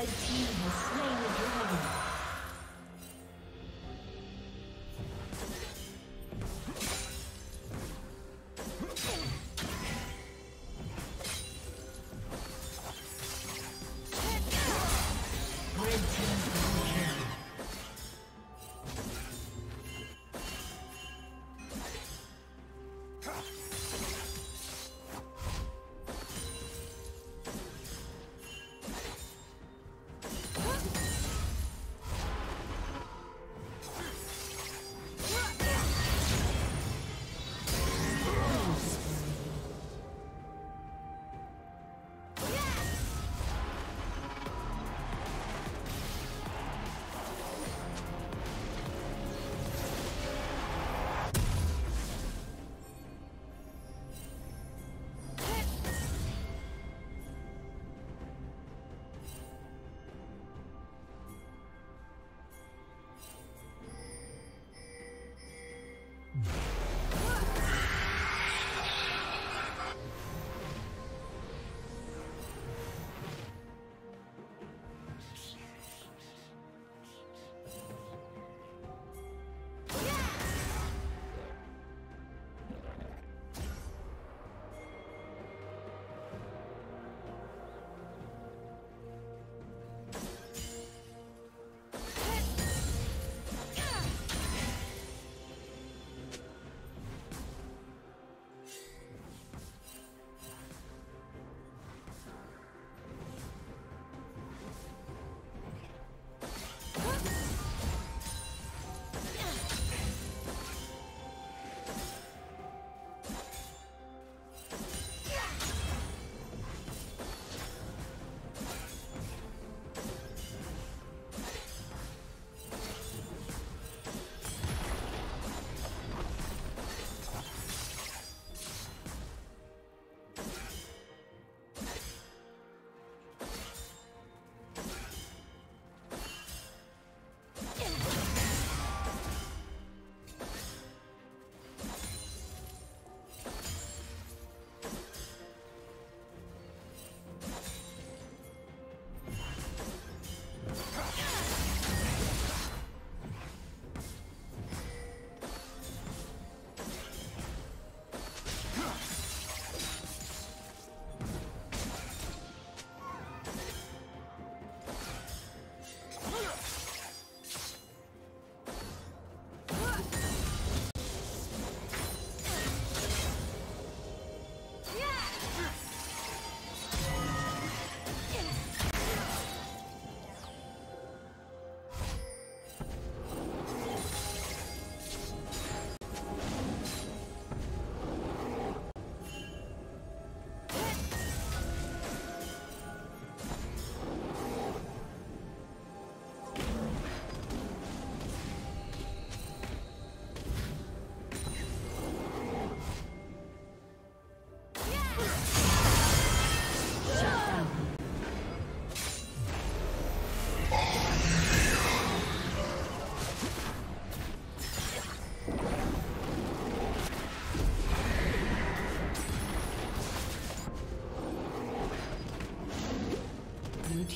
Red team.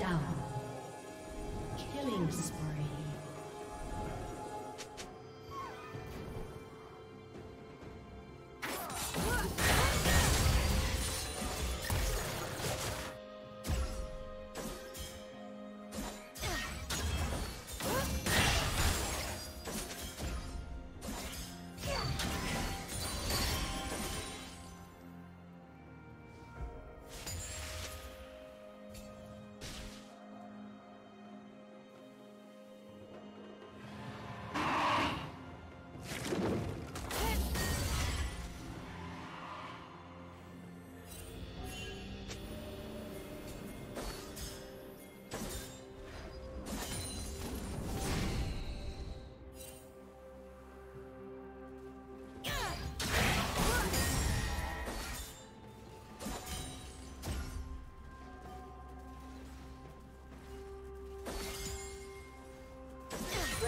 down.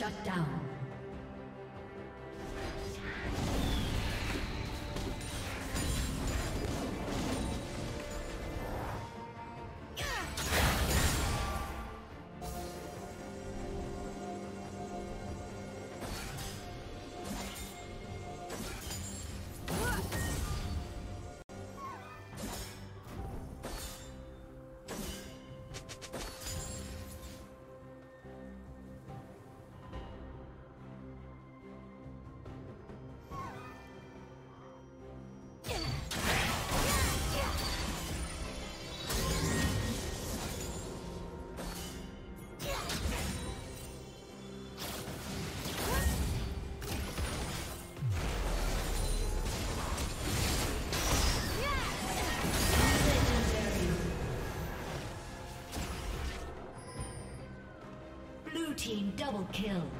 Shut down. Double kill.